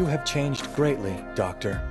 You have changed greatly, Doctor.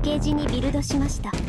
ッケージにビルドしました「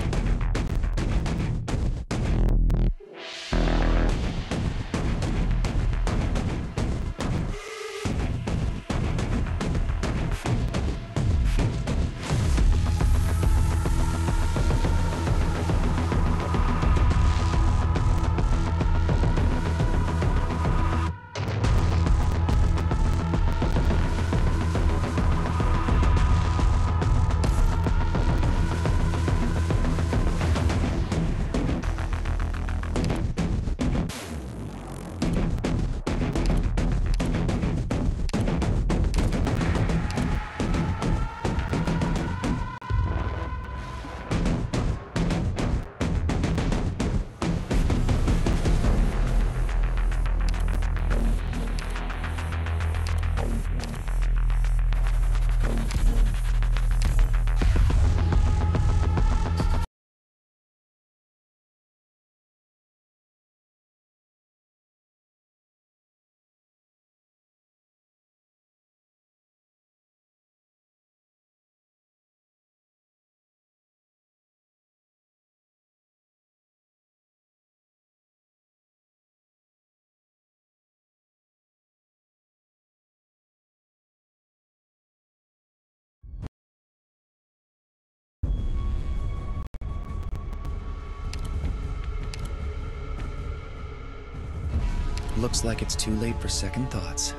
Looks like it's too late for second thoughts.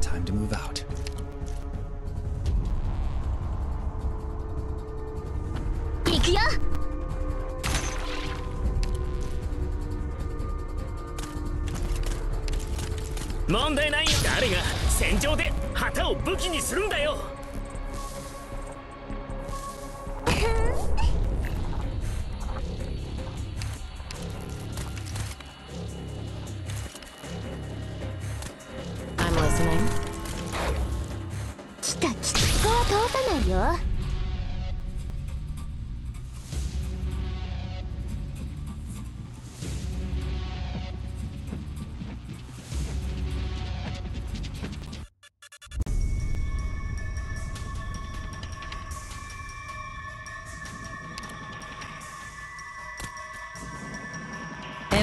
Time to move out. 行くよ問題ないよ誰が戦場で旗を武器にするんだよ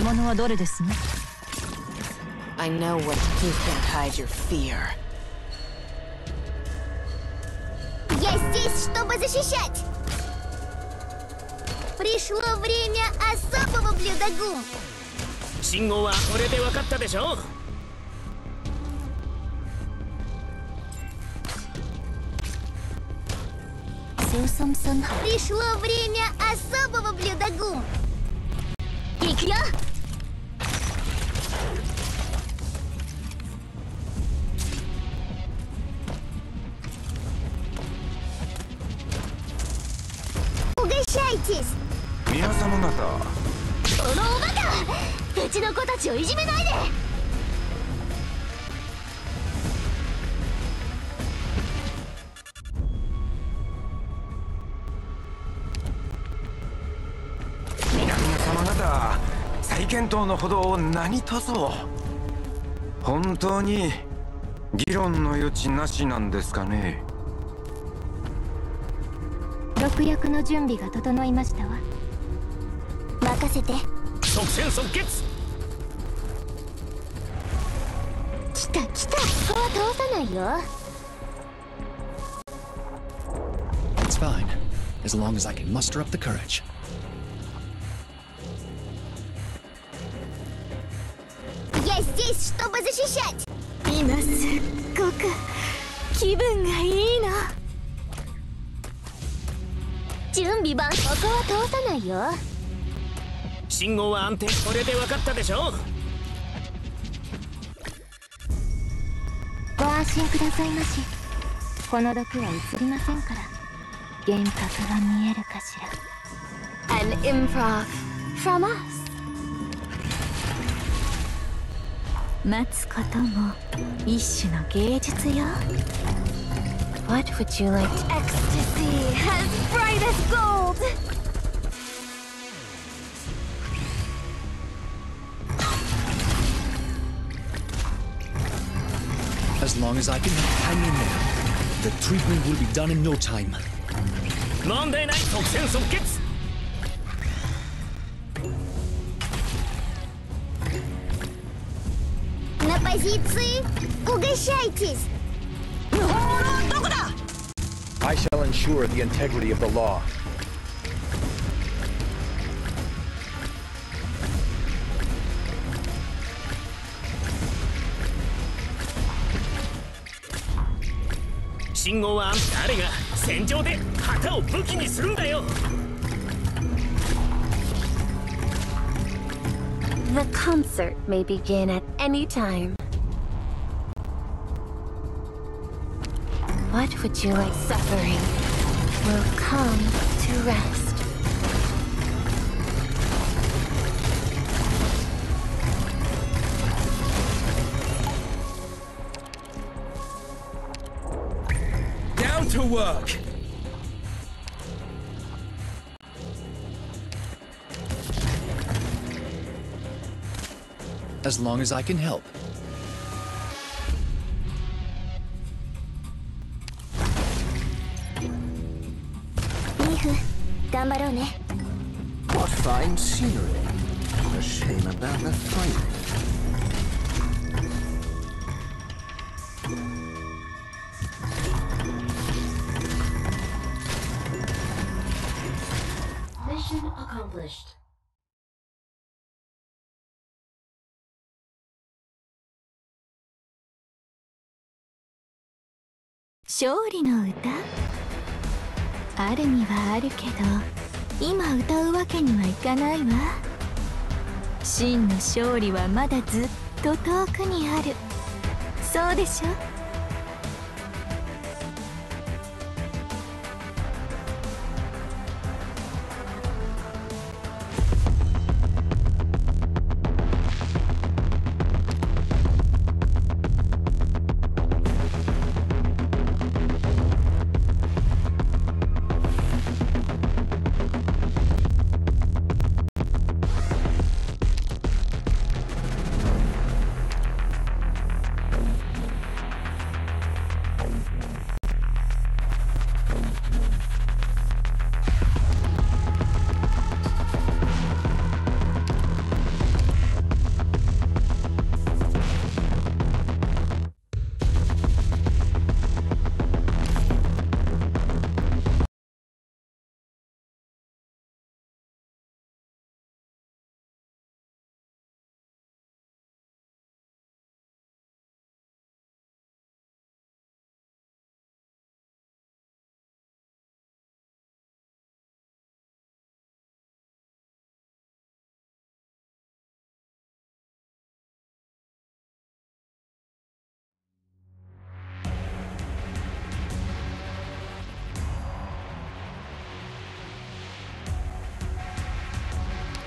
物はどれですね I know what you can't hide your fear. Я здесь, чтобы защищать! Пришло время особого блюда гум! 信号はこれで分かったでしょ Пришло время особого блюда гум! このおバカうちの子たちをいじめないで。皆々様方再検討のほどを何とぞ本当に議論の余地なしなんですかね。毒薬の準備が整いましたわ。任せて即戦即決来た来たここは通さないよ It's fine, as long as I can muster up the courage. Я здесь, чтобы защищать! 今すっご く気分がいいの準備万ここは通さないよ 信号は安定。これで分かったでしょ？ご安心くださいまし。この毒は移りませんから。幻覚が見えるかしら。An improv from us. 待つことも一種の芸術よ。What would you like to... Ecstasy as bright as gold as long as I can hang in there. The treatment will be done in no time. Monday night, I'll of some kids. На позиции! Угощайтесь! I shall ensure the integrity of the law. 信号は誰が戦場で旗を武器にするんだよ The concert may begin at any time. What would you like? Suffering will come to rest. As long as I can help. 勝利の歌？あるにはあるけど今歌うわけにはいかないわ。真の勝利はまだずっと遠くにある。そうでしょ？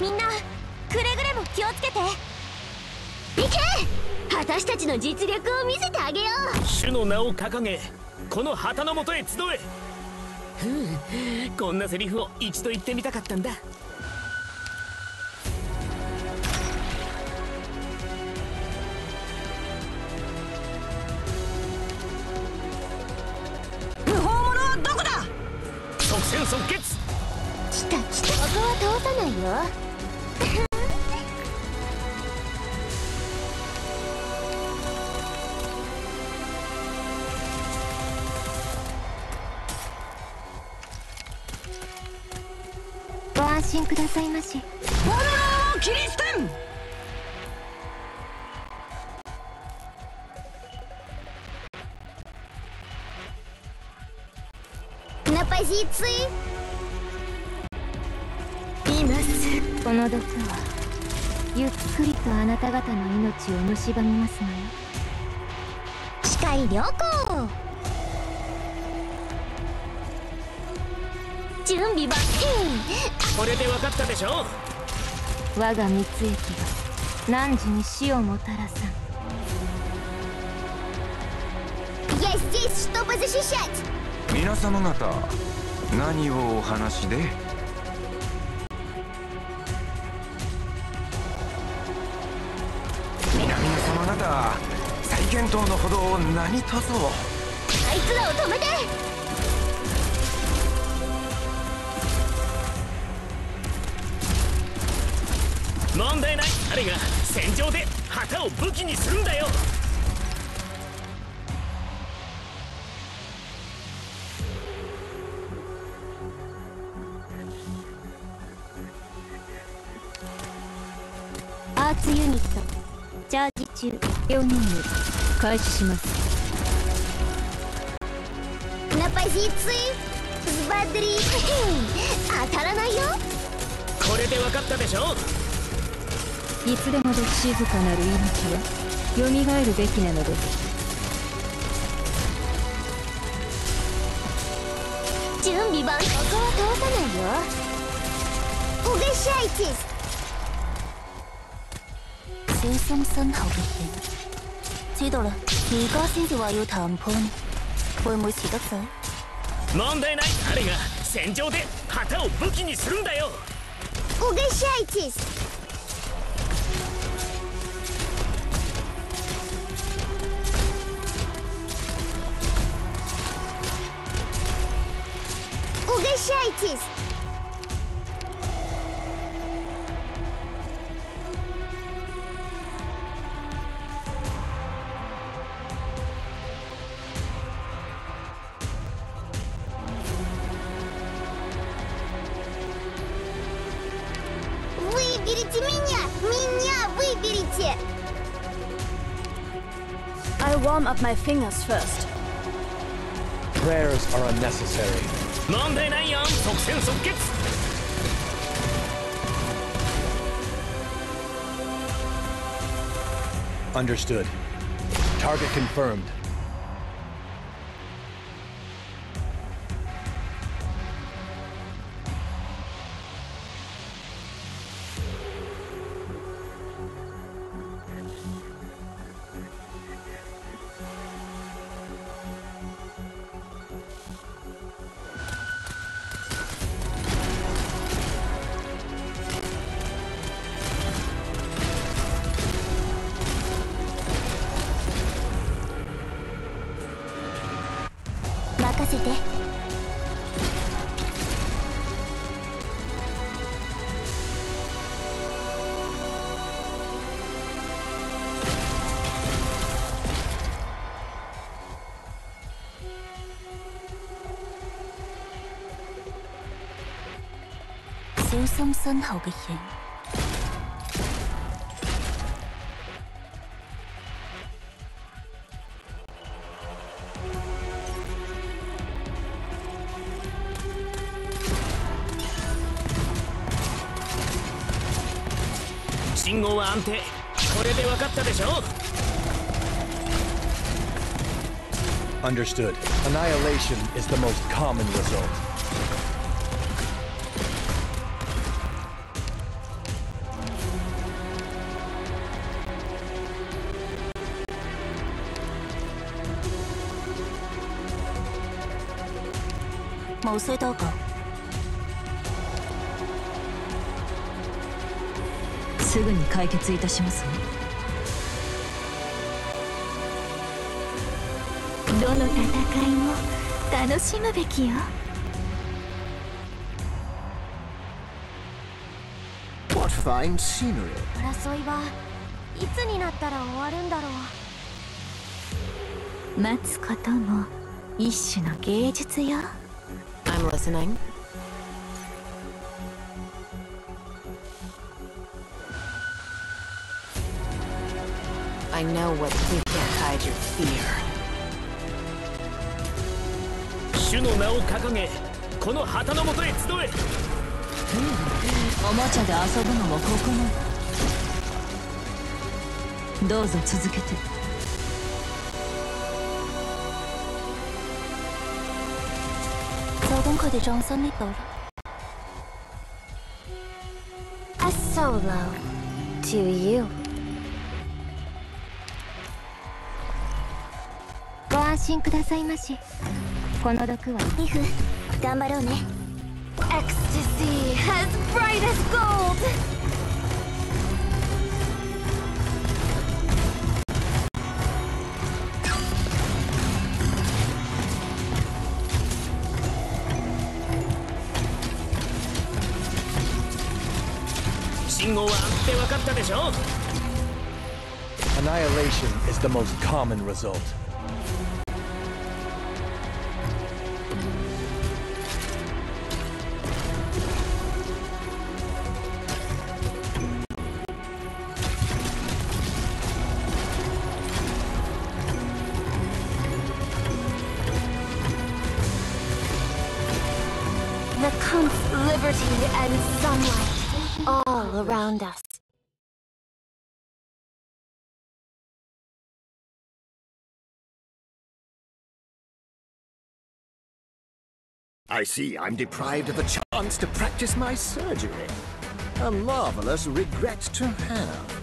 みんなくれぐれも気をつけて。行け。私たちの実力を見せてあげよう。主の名を掲げこの旗のもとへ集え。ふうこんなセリフを一度言ってみたかったんだ。無法者はどこだ？即戦即決。来た来た。ここは通さないよ心くださいまし。我らり捨てすこの毒はゆっくりとあなた方の命を蝕みますのよ。視界良好！準備万これで分かったでしょ我が蜜液が汝に死をもたらさん Я здесь, чтобы защищать! 皆様方何をお話で皆々様方再検討のほどを何とぞあいつらを止めて 題ないあれが戦場で旗を武器にするんだよアーツユニットチャージ中4任務開始します На позиции! Взбодри! 当たらないよこれで分かったでしょ いつでもどき静かなる命は蘇るべきなのです。準備万ここは通さないよ。おげしゃいち제 썸? 問題ない。彼が戦場で旗を武器にするんだよ。おげしゃいちす my fingers first. Prayers are unnecessary. Understood. Target confirmed. 小心身後嘅影信号は安定これで分かったでしょ Understood. Annihilation is the most common result. 冇需多講すぐに解決いたしますわどの戦いも楽しむべきよ。What fine scenery. 争いはいつになったら終わるんだろう。待つことも一種の芸術よ listening. I know what you can't hide your fear. 主の名を掲げこの旗のもとへ集えおもちゃで遊ぶのもここまでどうぞ続けて佢哋葬身呢度。A solo to you。ご安心くださいまし。この毒は。リフ、頑張ろうね。Ecstasy as bright as gold! って分かったでしょ Annihilation is the most common result. I see I'm deprived of the chance to practice my surgery. A marvelous regret to have.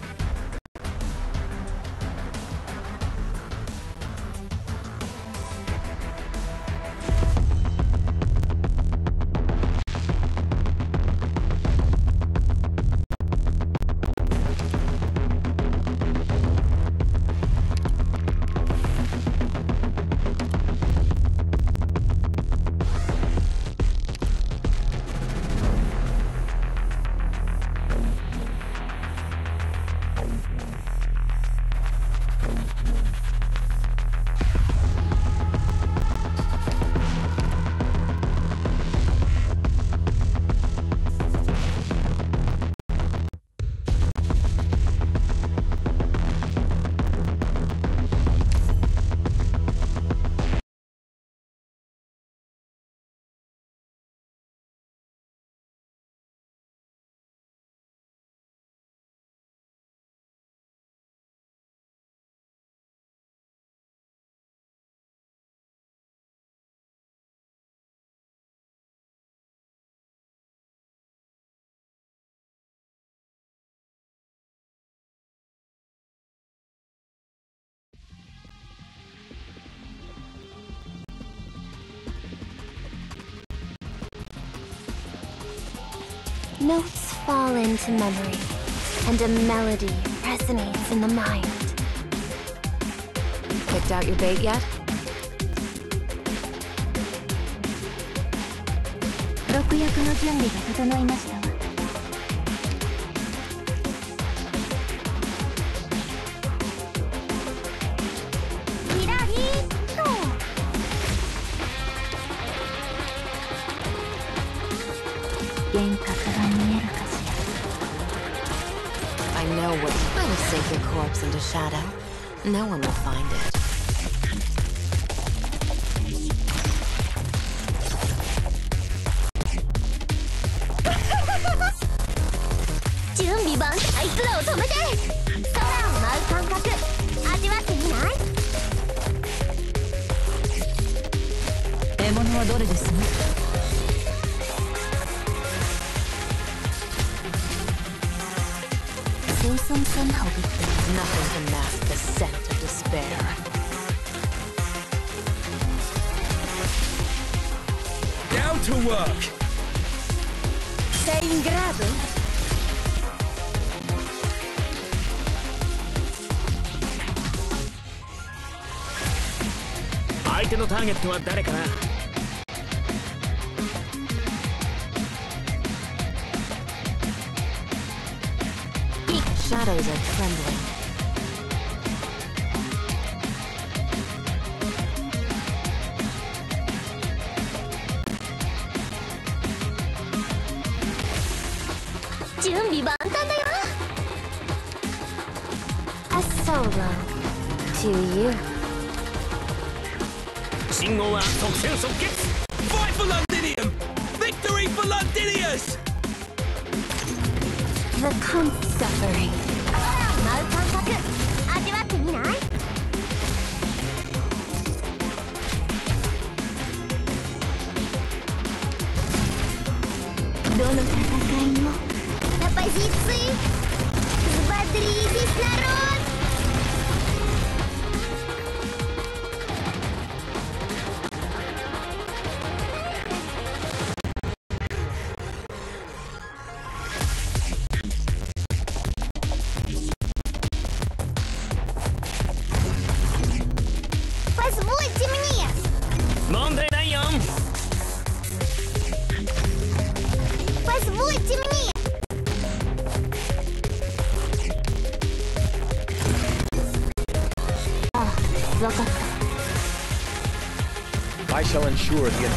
Notes fall into memory, and a melody resonates in the mind. Picked out your bait yet? Rokuyaku no junbi ga totonoimashita. Into shadow. No one will find it. ゲットは誰かな？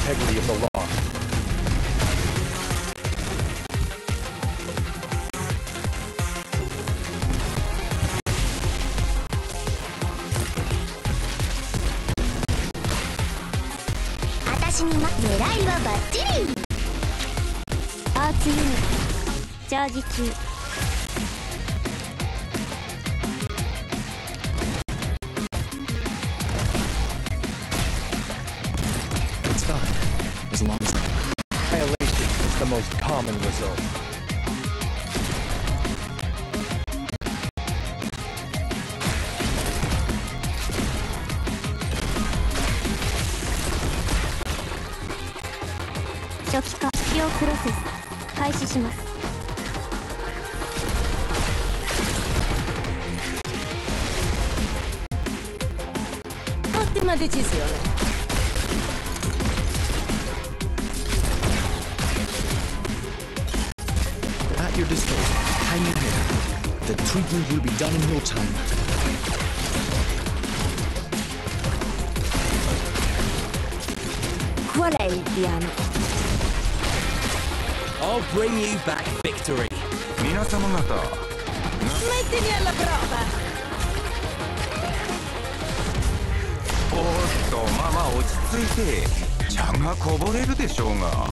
Integrity of the law. 私にま狙いはバッチリアーツユニットチャージ中します勝手なデチスよね at your disposal. Hang in there. The treatment will be done in no time. Qual è il piano? I'll bring you back victory 皆様方 Mettimi alla prova! おっとまあまあ落ち着いて茶がこぼれるでしょうが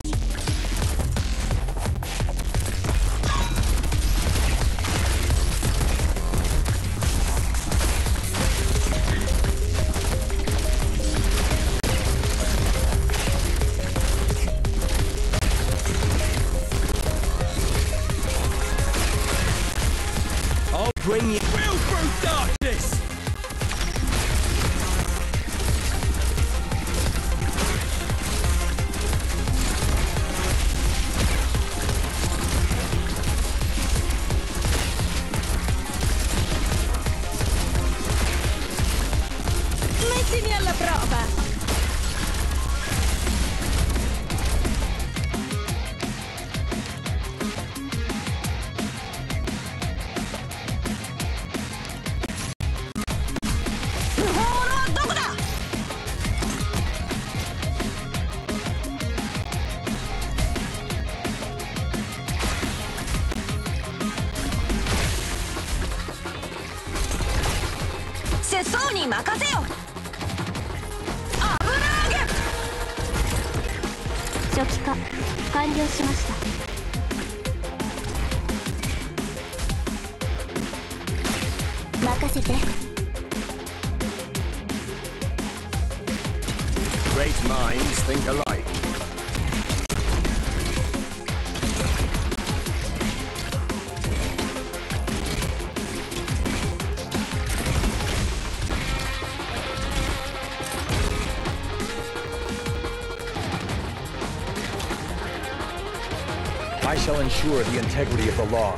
shall ensure the integrity of the law.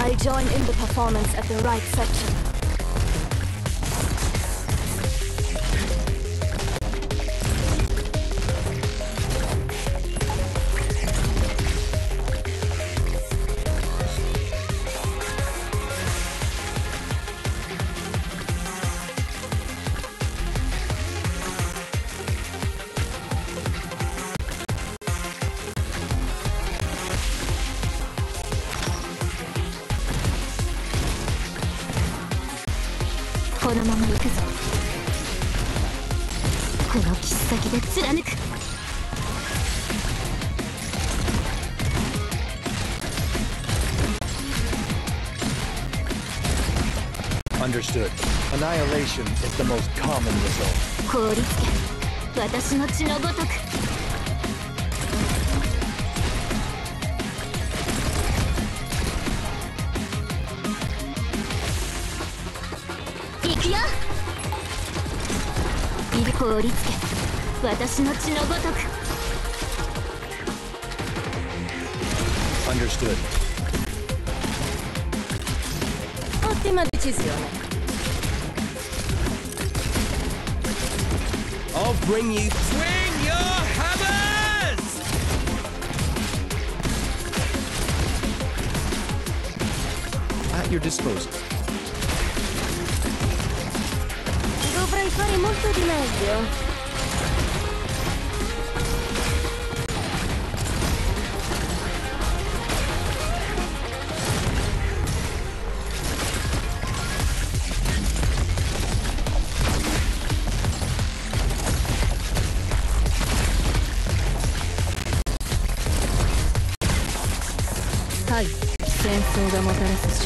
I join in the performance at the right section. Annihilation is the most common result. 凍りつけ私の血のごとく行くよ凍りつけ私の血のごとく Understood. new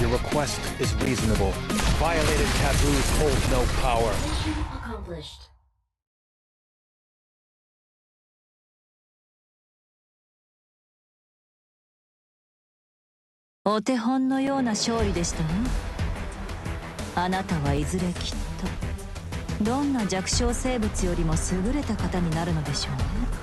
Your request is reasonable. Violated taboos hold no power. Mission Accomplished. お手本のような勝利でしたね。あなたはいずれきっとどんな弱小生物よりも優れた方になるのでしょうね。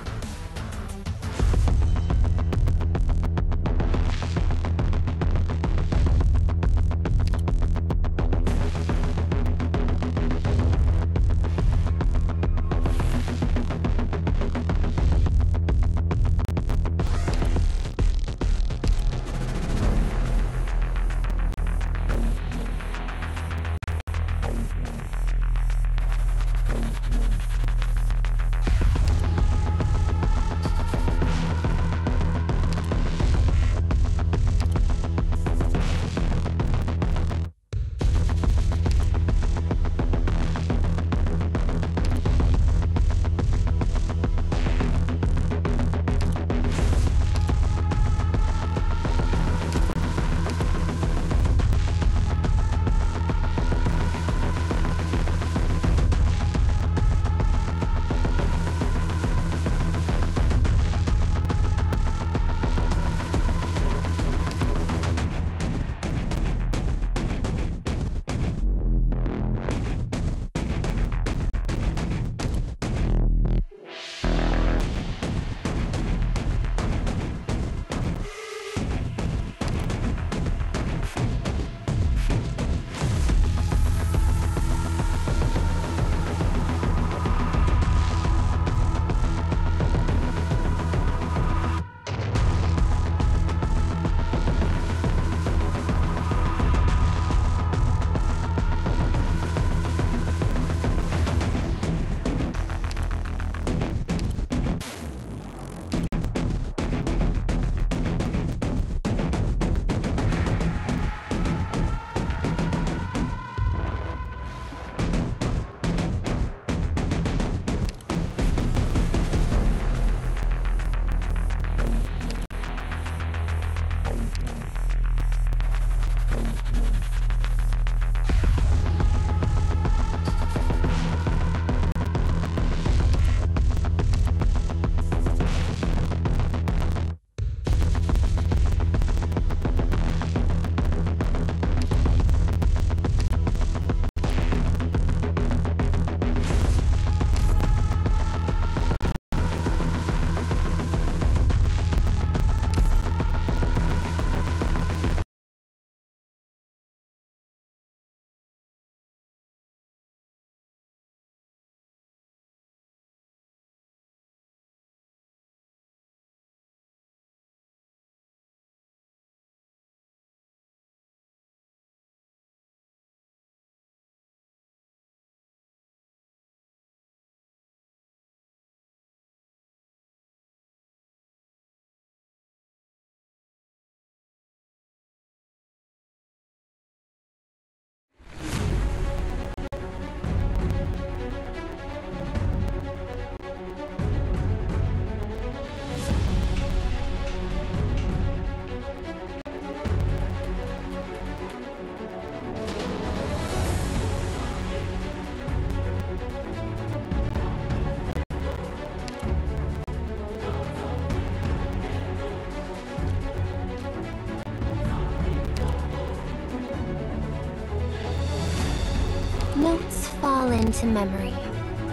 into memory,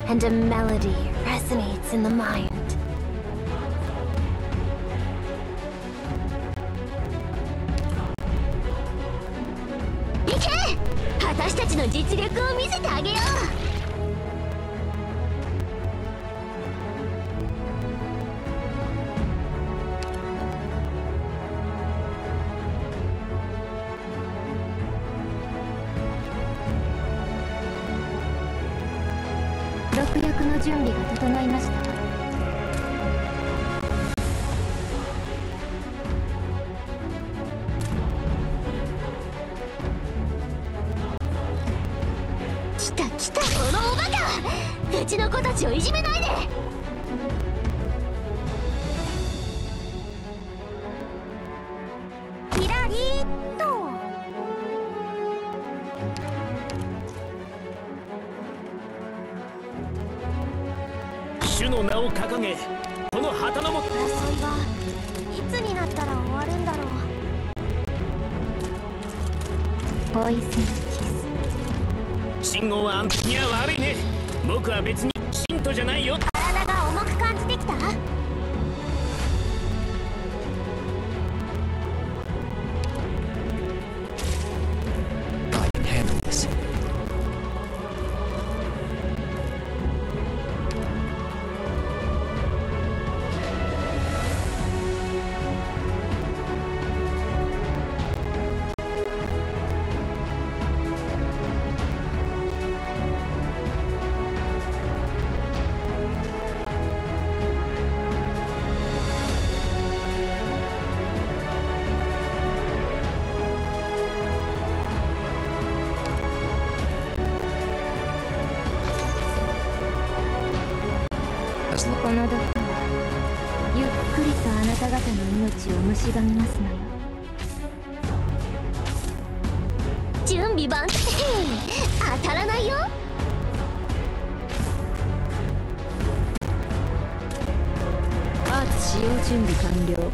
and a melody resonates in the mind. ざいますなよ準備万当たらないよアーツ使用準備完了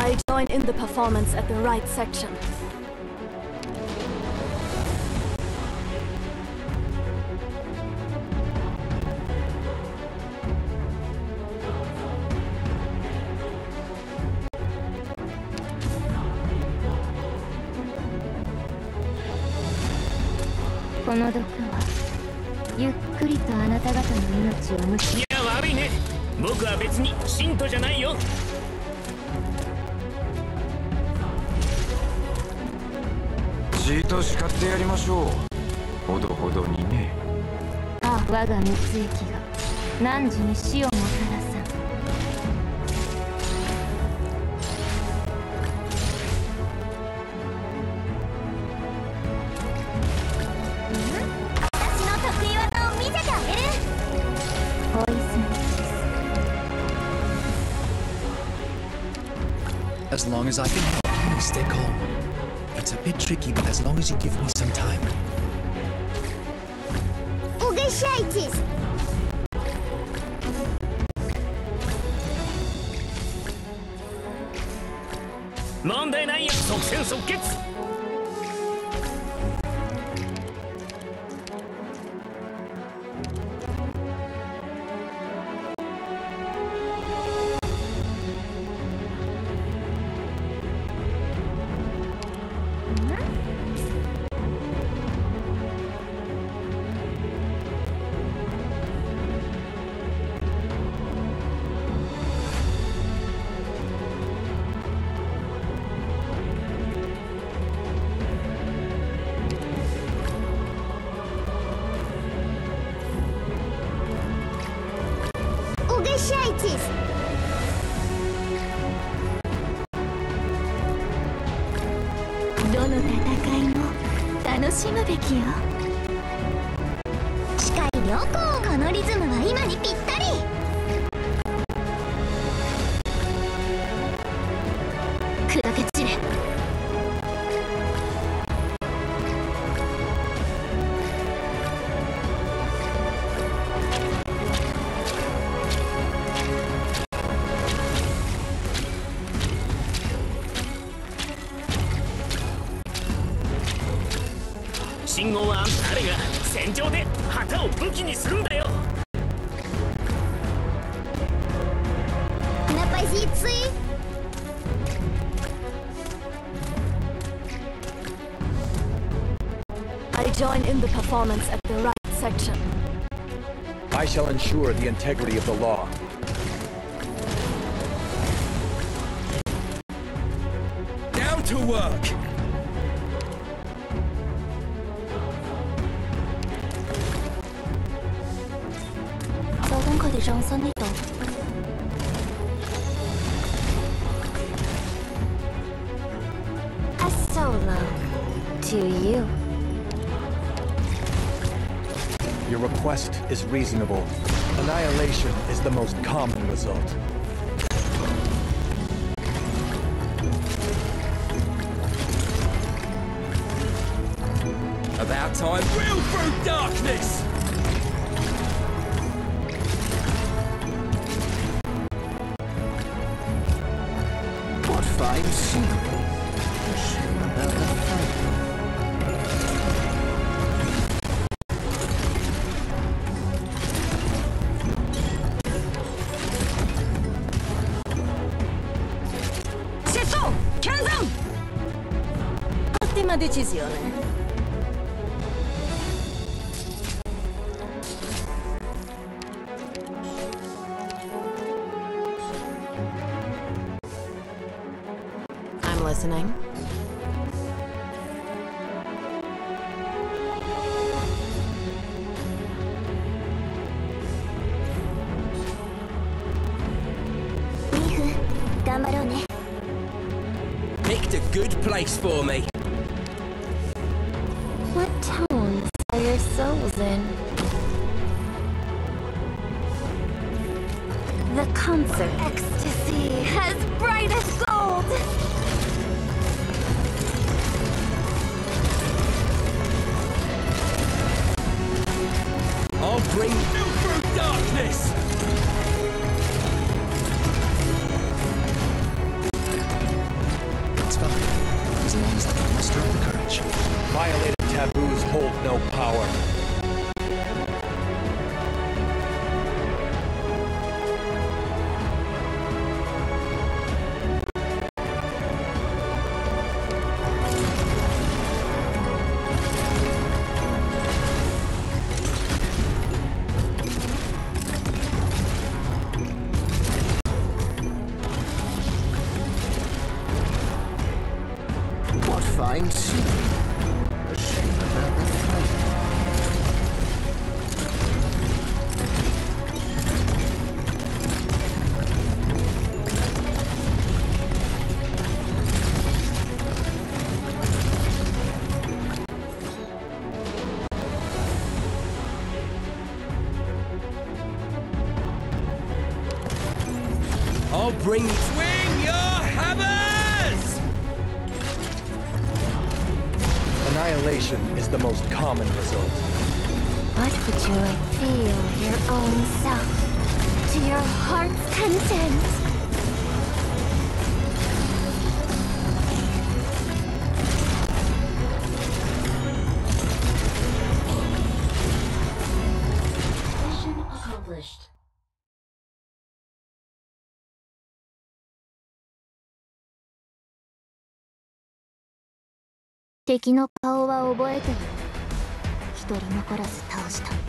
I join in the performance at the right section. 我が三井家が汝に死をもたらさん As long as I can help you, stay calm. It's a bit tricky, but as long as you give me some time, Шайтесь! Мондай ないよ即戦即決 performance at the right section. I shall ensure the integrity of the law. Time. Will through darkness! I'll bring Swing your hammers! Annihilation is the most common result. What would you like feel your own self to your heart's content? 敵の顔は覚えてる。一人残らず倒した。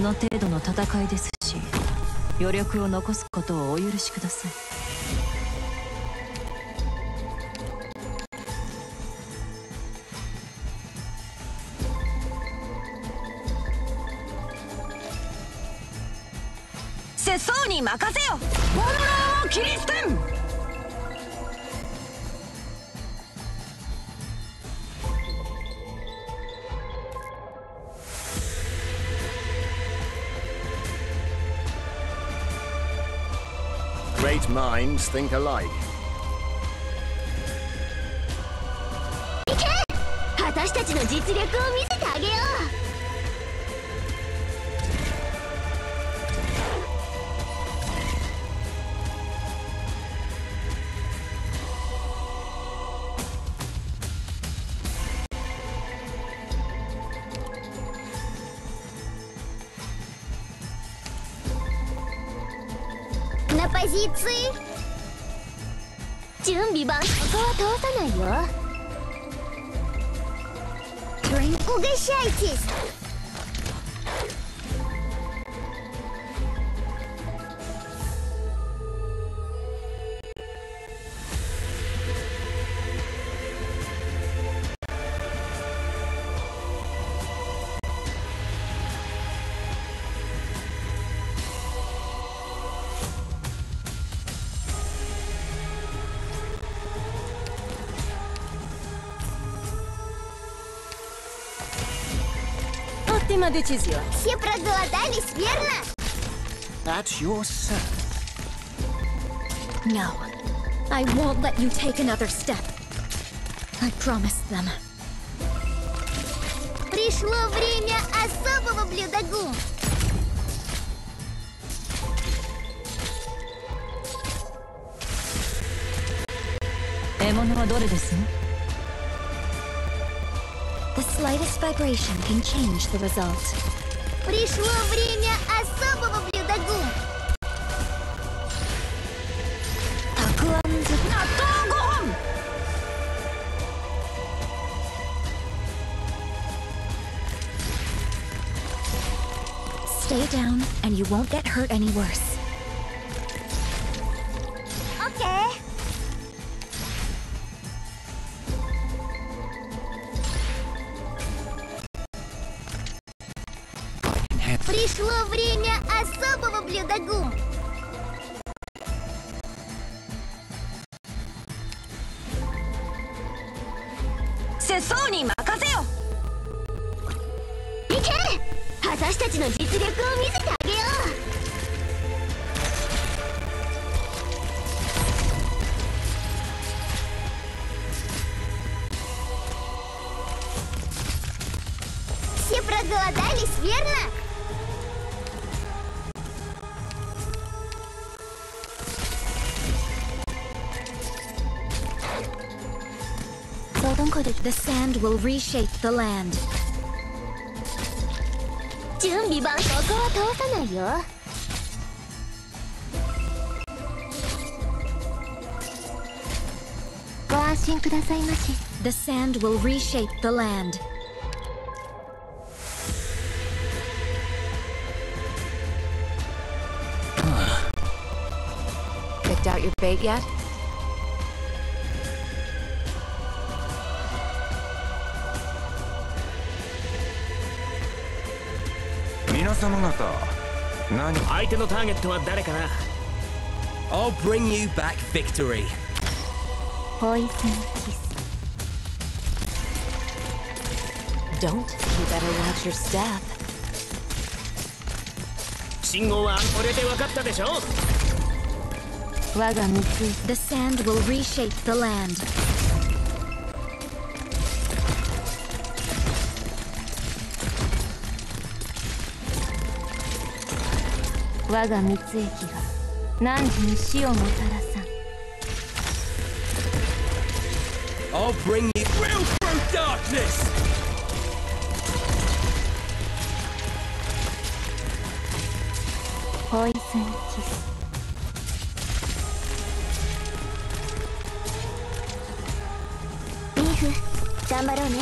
の程度の戦いですし余力を残すことをお許しください。Minds think alike. Ottima decisione. Все проголодались, верно? At your service. No. I won't let you take another step. I promised them. Пришло время особого блюда гум. 獲物はどれですの The slightest vibration can change the result. Пришло время особого Stay down and you won't get hurt any worse. will reshape the land. 準備番ここは通さないよご安心くださいまし。The sand will reshape the land. Picked out your bait yet? 様方何相手のターゲットは誰かな I'll bring you back victory. Poison kiss. Don't. You better watch your step. 信号はこれで分かったでしょ我が道 The sand will reshape the land. 我が蜜液が汝に死をもたらさん。I'll bring you real through darkness. ポイズンキスビーフ頑張ろうね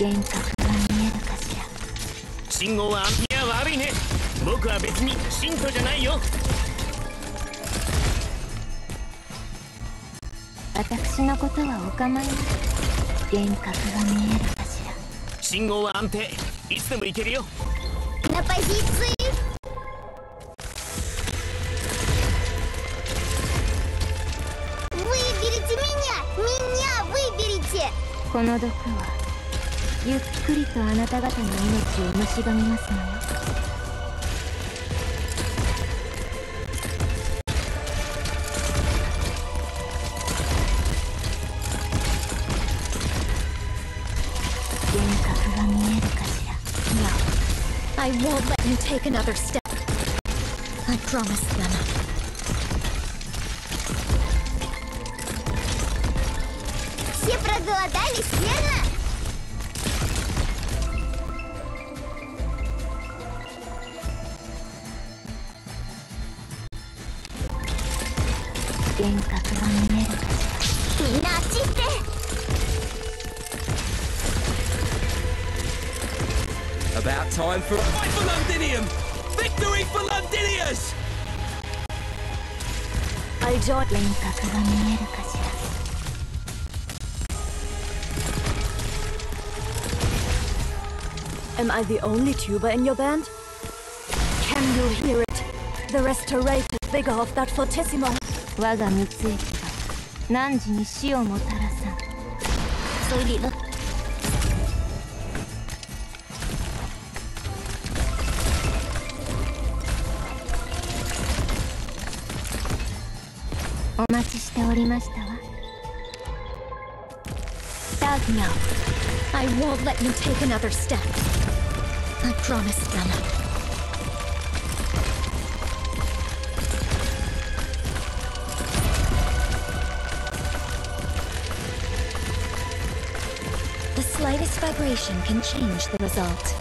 幻覚信徒じゃないよ。私のことはお構いなく幻覚が見えるかしら。信号は安定。いつでも行けるよ。ナパヒツイこの毒はゆっくりとあなた方の命を蝕みますのよ。Take another step. I promise them. Все проголодались, верно? « 幻覚が見えるかしら Am I the only tuba in your band? Can you hear it? The restorated vigor of that fortissimo. 我が三つ駅は汝に死をもたらさん随礼 しておりましたわ No. I won't let you take another step. I promise them. The slightest vibration can change the result.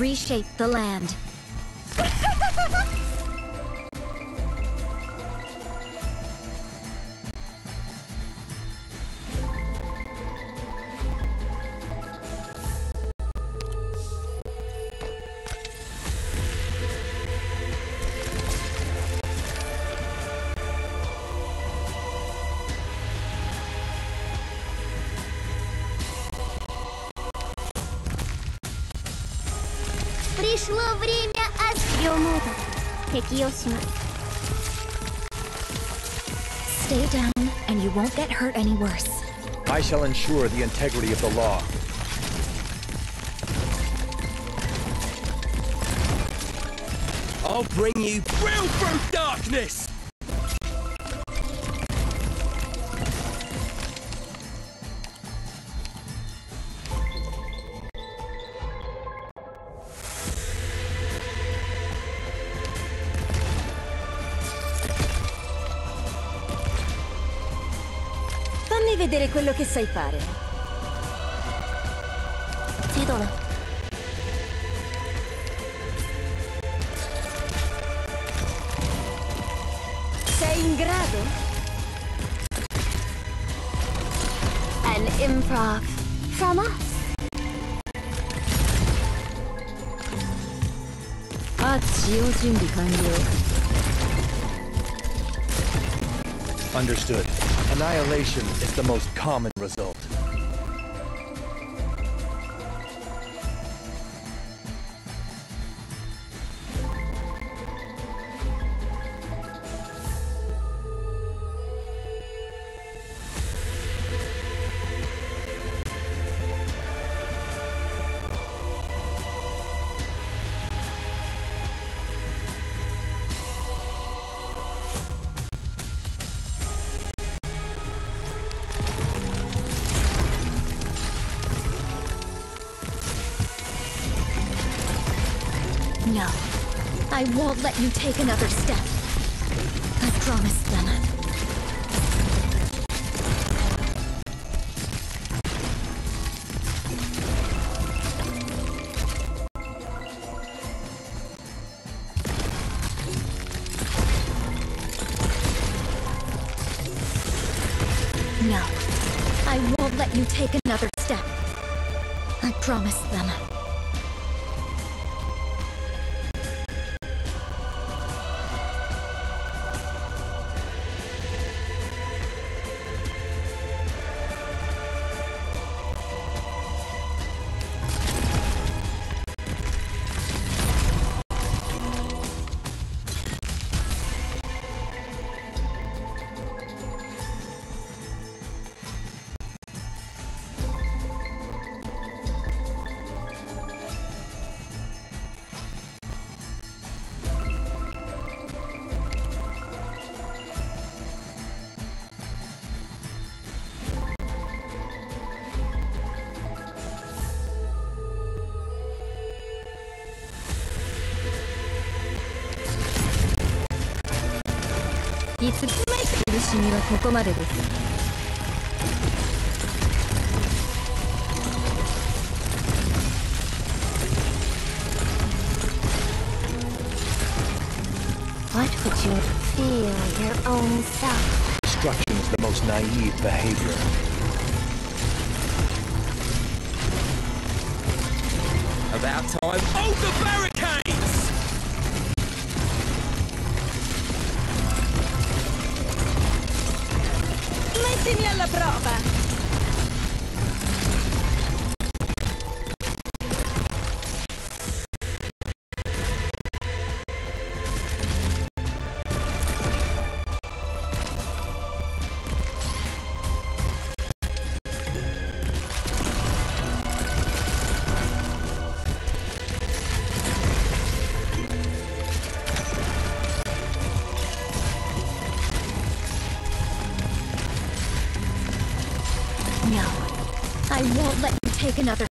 Reshape the land. Shall ensure the integrity of the law. I'll bring you thrill through darkness! quello che sai fare. Titolo. Sei in grado? An improv from us. Understood. Annihilation is the most common result. I won't let you take another step. ここまでです What would you feel your own self? Destruction is the most naive behavior. Another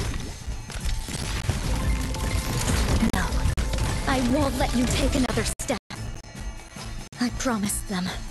won't let you take another step. I promise them.「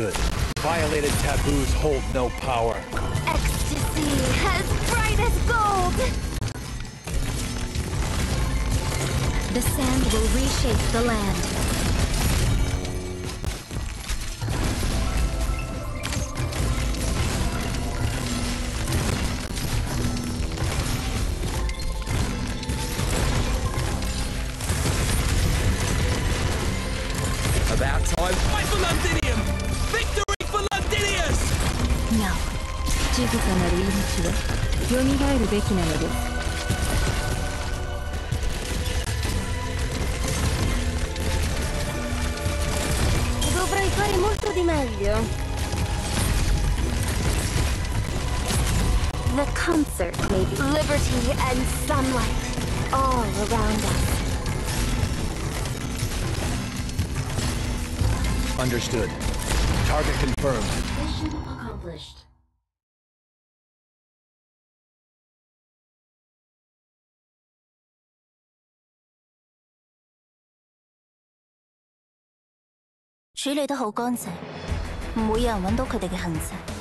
Understood. Violated taboos hold no power. Ecstasy as bright as gold! The sand will reshape the land. Understood. Target confirmed. Mission accomplished. 處理得好乾淨，唔會有人揾到佢哋嘅痕跡。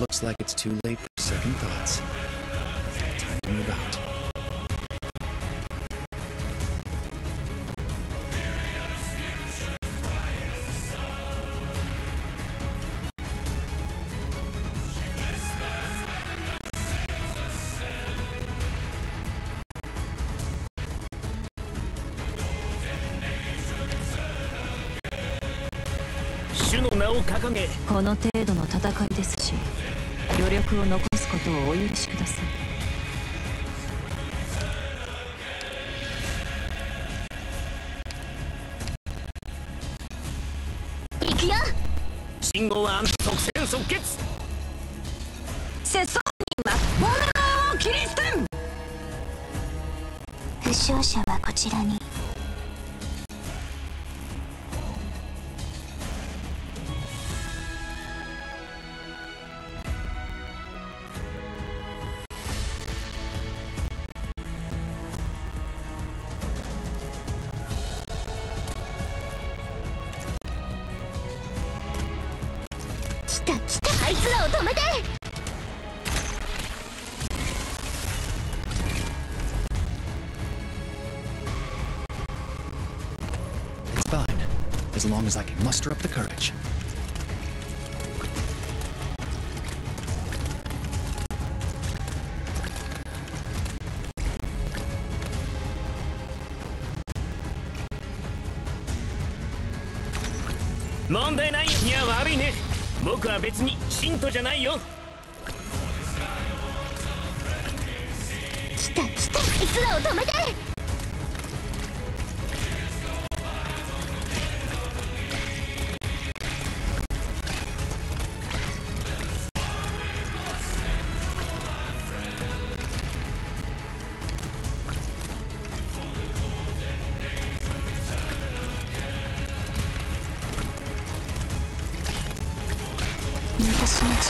Looks like it's too late for second thoughts. Time to move out. 主の名を掲げこの程度の戦いですし 余力を残すことをお許しください。行くよ。信号は即戦即決。拙僧には炎を切り捨てん負傷者はこちらに long as I can muster up the courage. Monday night, いや悪いね僕は別に信徒じゃないよ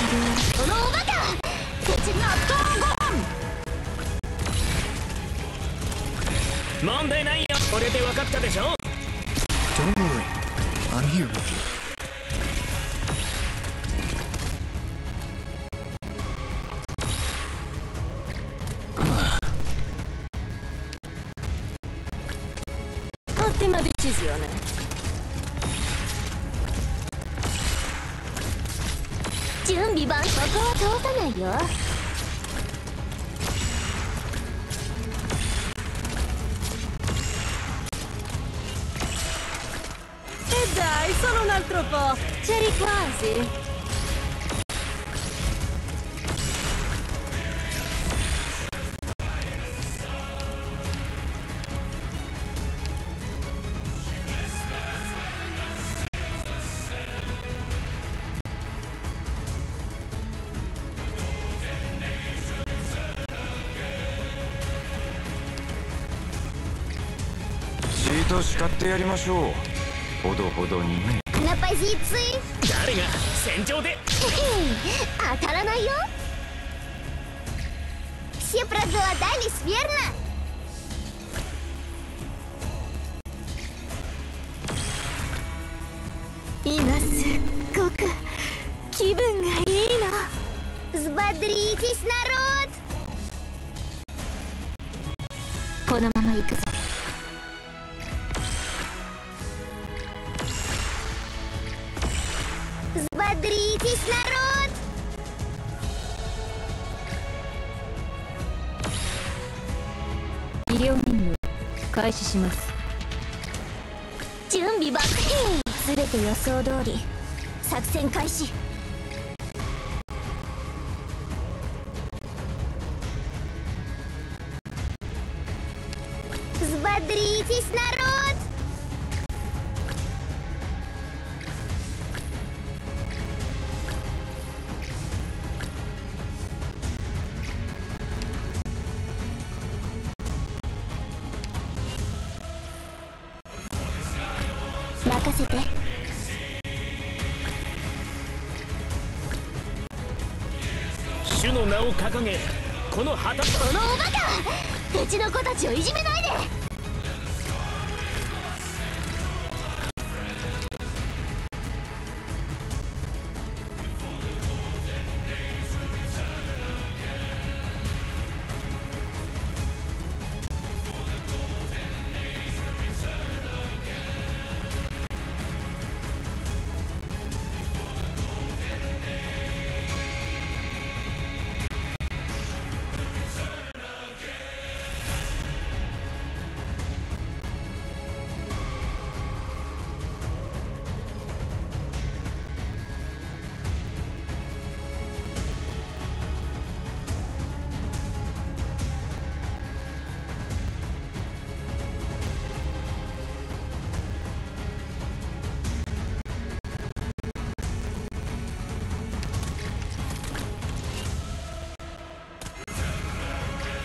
このおバカ鉄には問題ないよこれで分かったでしょ Don't worry, I'm here with you. C'eri quasi チート叱ってやりましょう。ほどほどにね。позиции. Атаранайо? Все проголодались, верно? Инас, Кока, Кибен Взбодритесь, народ! します。準備万全て予想通り。作戦開始。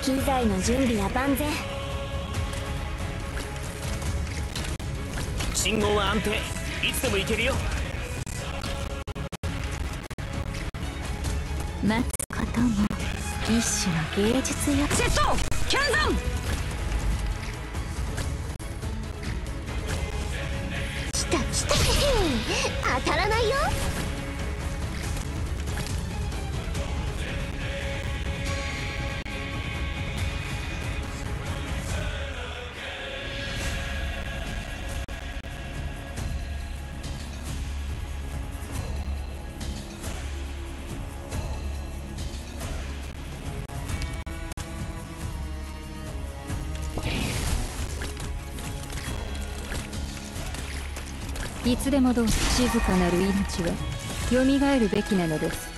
機材の準備は万全。信号は安定。いつでも行けるよ。待つことも一種の芸術よ。セットいつでもどう静かなる命は蘇るべきなのです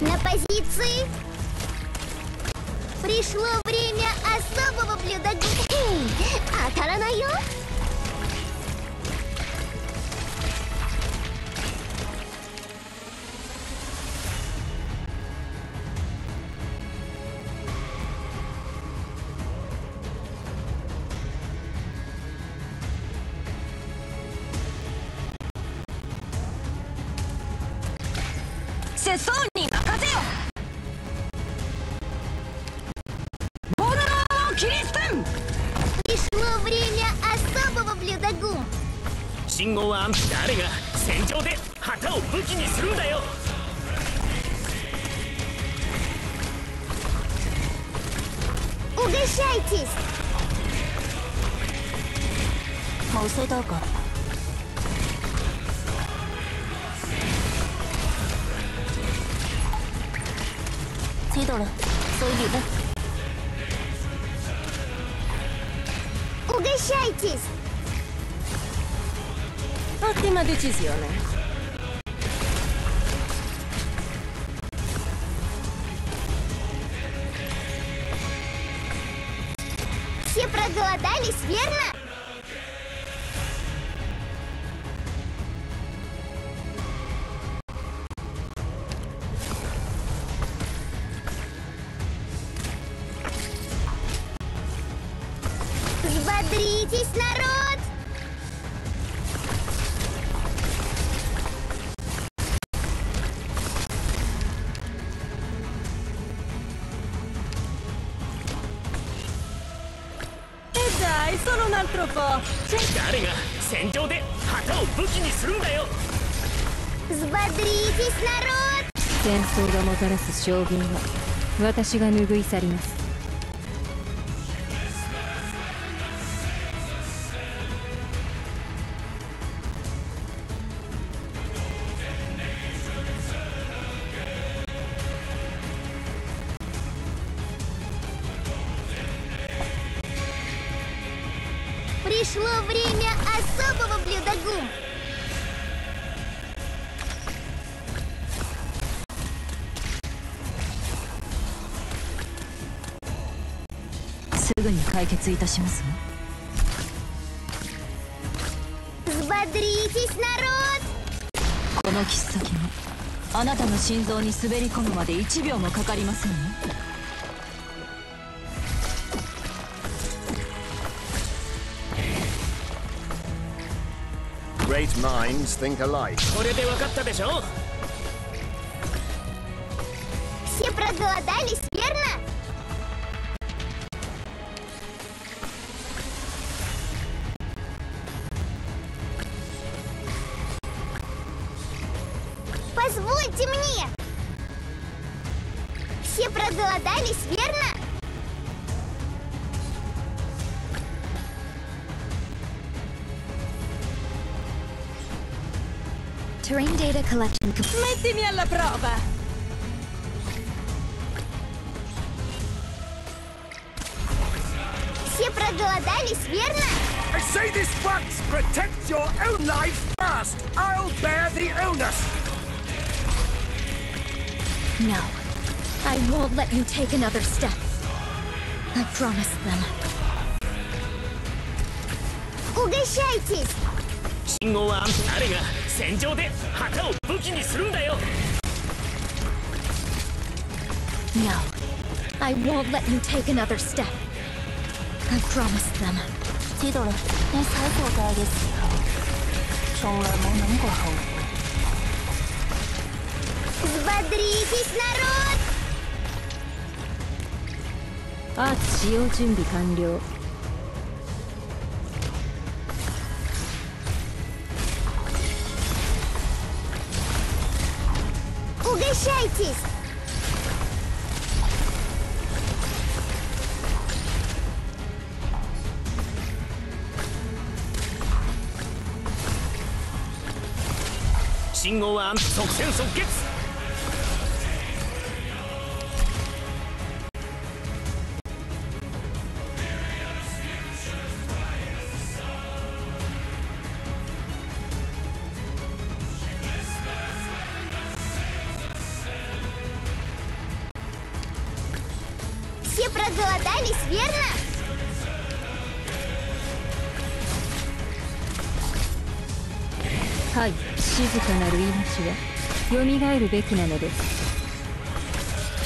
На позиции. Пришло время особого блюда. Эй, 当た 戦争がもたらす将軍は私が拭い去ります。解決いたしますわ Взбодритесь, народ! この切っ先があなたの心臓に滑り込むまで1秒もかかりませんよ Great minds think alike. これで分かったでしょ collection complete. Mettimi alla prova! Все проголодались, верно? I say this once, protect your own life first. I'll bear the onus. No. I won't let you take another step. I promise them. Угощайтесь! 信号は誰が 戦場で旗を武器にするんだよ No. I won't let you take another step. I promise them. 知道了，你踩過界嘅時候，從來冇諗過後悔。 Взбодритесь, народ! アーツ使用準備完了 Угощайтесь! 信号は即戦即決 蘇るべきなのです。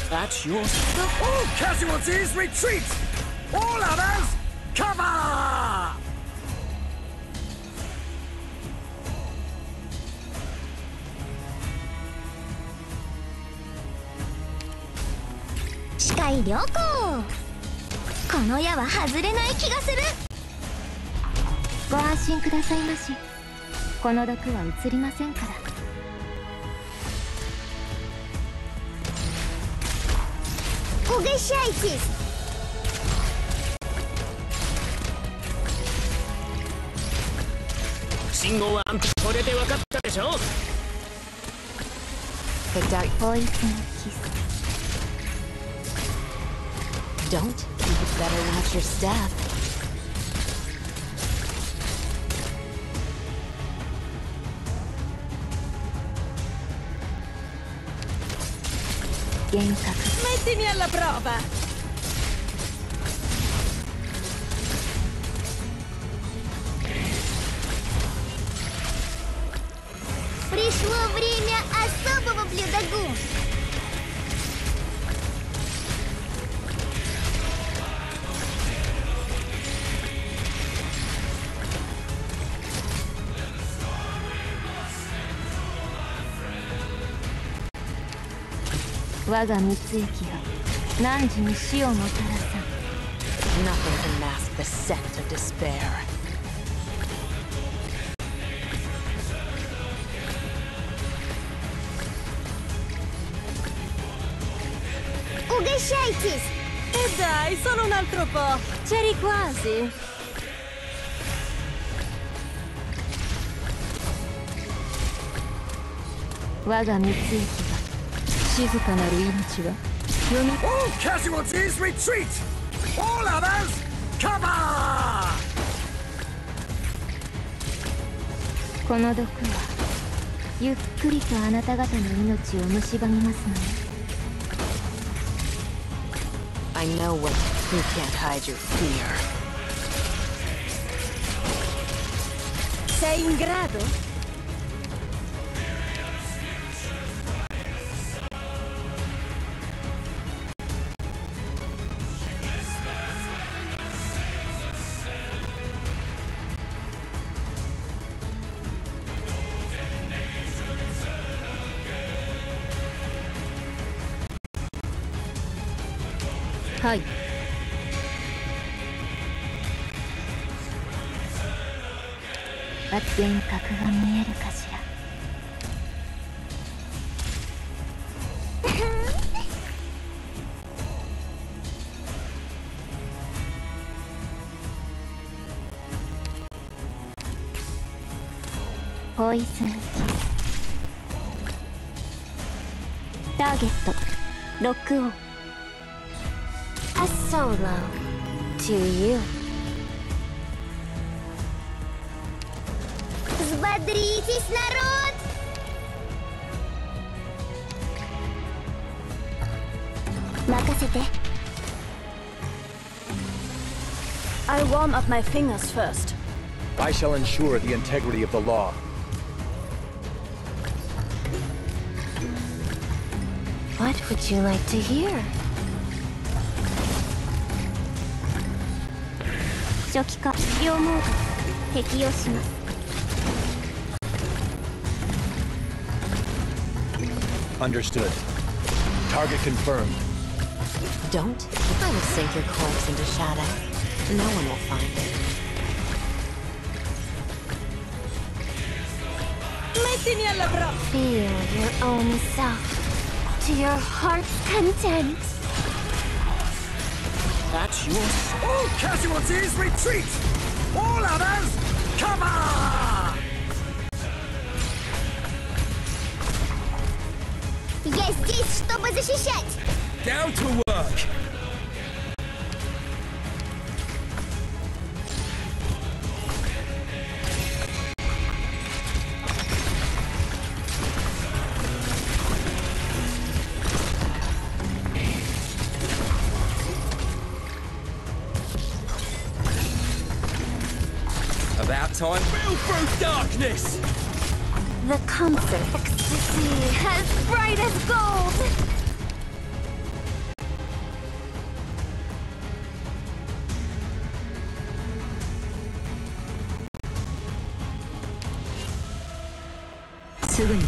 That's your... All casualties retreat! All others, cover! 視界良好。この矢は外れない気がする。ご安心くださいまし。この毒は移りませんから Угощайтесь! 信号は安定これで分かったでしょ The dark poison kiss Don't. You better watch your step. 幻覚 Mettimi alla prova! Пришло время особого блюда гум. «我が光行が何時に死をもたらさん Nothing can mask the scent of despair. Ugesciaitis! E eh dai, solo un altro po'! C'eri quasi! Waga Mitsuki 静かなる命は蘇 All casualties retreat! All others, cover! この毒はゆっくりとあなた方の命を蝕みますのね I know what. You can't hide your fear. Sei in grado? Hi. はい幻覚が見えるかしら。ポイズンターゲット。ロックオン solo to you. Взбодритесь, народ! Макасете. I'll warm up my fingers first. I shall ensure the integrity of the law. What would you like to hear? 初期化両モード適用します Understood. Target confirmed. Don't. I will sink your corpse into shadow. No one will find it. Mettimi alla prova! Feel your own self to your heart's content. That's yours. All casualties retreat! All others, cover! Я здесь, чтобы защищать! Down to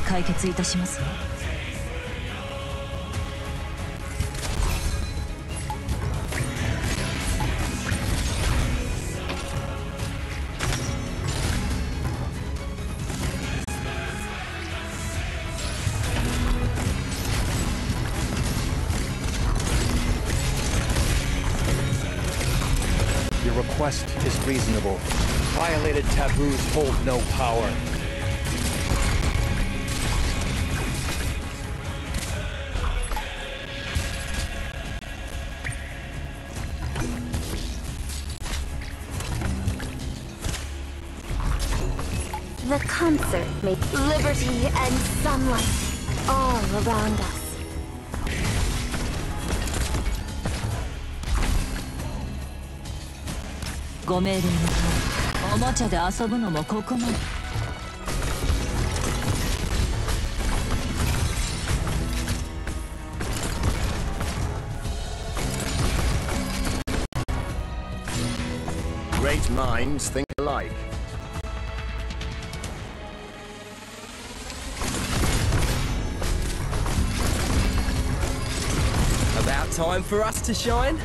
解決いたしますわ Your request is reasonable. Violated taboos hold no power. concert made liberty and sunlight all around us. ご命令の通りおもちゃで遊ぶのもここまで Great minds think for us to shine?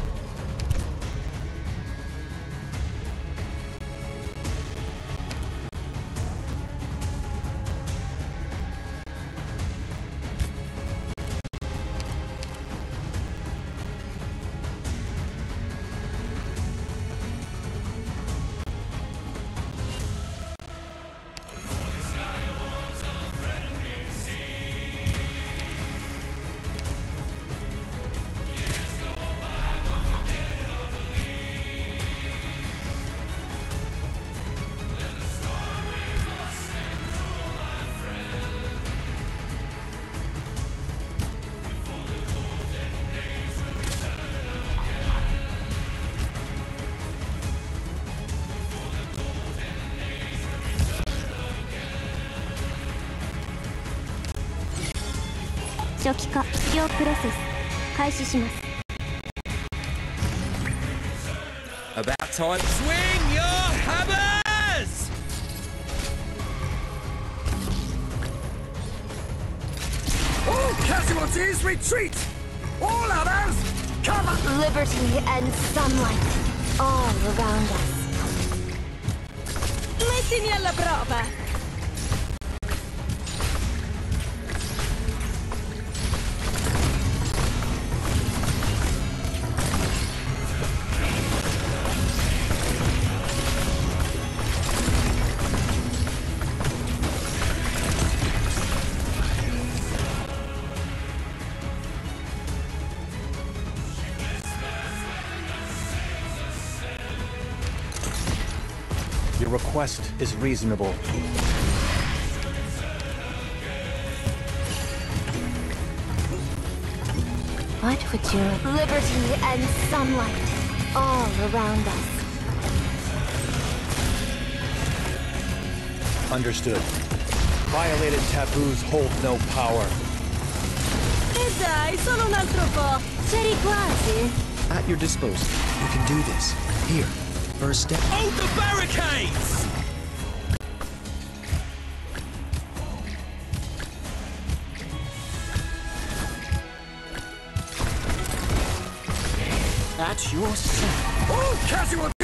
初期化起業プロセス開始します About time. Swing your hammers! All casualties retreat! All others, cover! Liberty and sunlight all around us. Mettimi alla prova! Is reasonable. What would you Liberty and sunlight all around us. Understood. Violated taboos hold no power. E dai, solo un altro po'. C'eri quasi. At your disposal. You can do this. Here. First step. Hold the barricades! your sin. All casual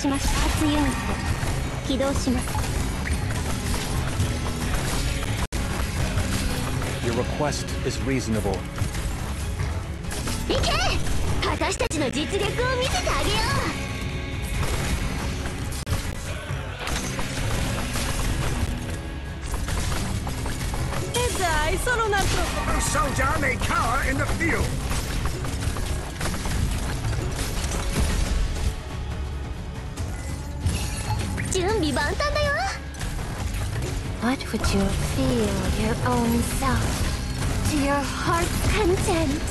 しました初ユニット起動します Your request is reasonable. Own self to your heart's content?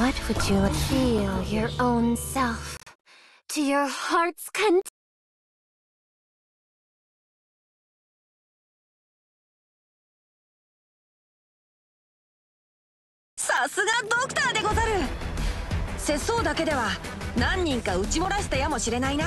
What would you feel your own self to your heart's content? さすがドクターでござる節操だけでは何人か打ち漏らしたやもしれないな